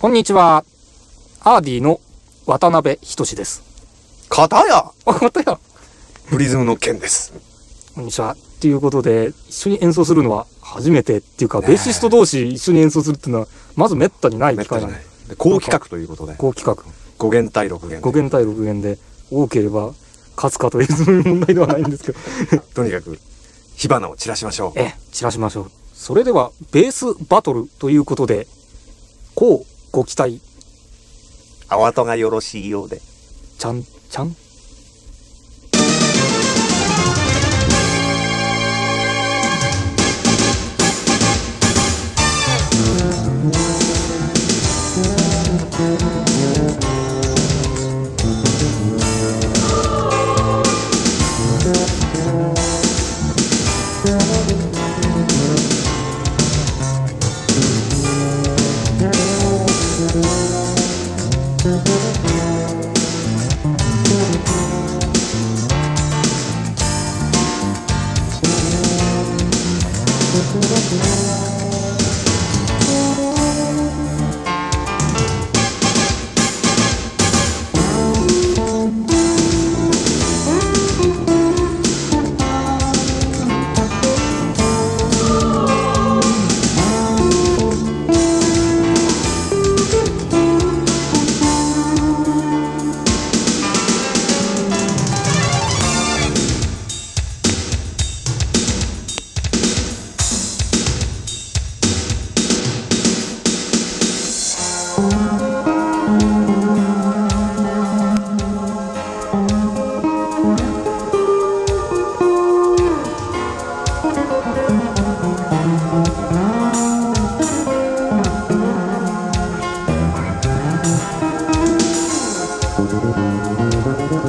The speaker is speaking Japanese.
こんにちは。アーディの渡辺仁です。片やあ、またや。プリズムの剣です。こんにちは。ということで、一緒に演奏するのは初めてっていうか、ねえベーシスト同士一緒に演奏するっていうのは、まず滅多にないめったに機会なんで高企画ということで、高企画。5弦対6弦5弦対6弦で、多ければ勝つかというそういう問題ではないんですけど。とにかく火花を散らしましょう。ええ、散らしましょう。それでは、ベースバトルということで、こうご期待、あわとがよろしいようで。ちゃん、ちゃん？Thank you. ハハハハ!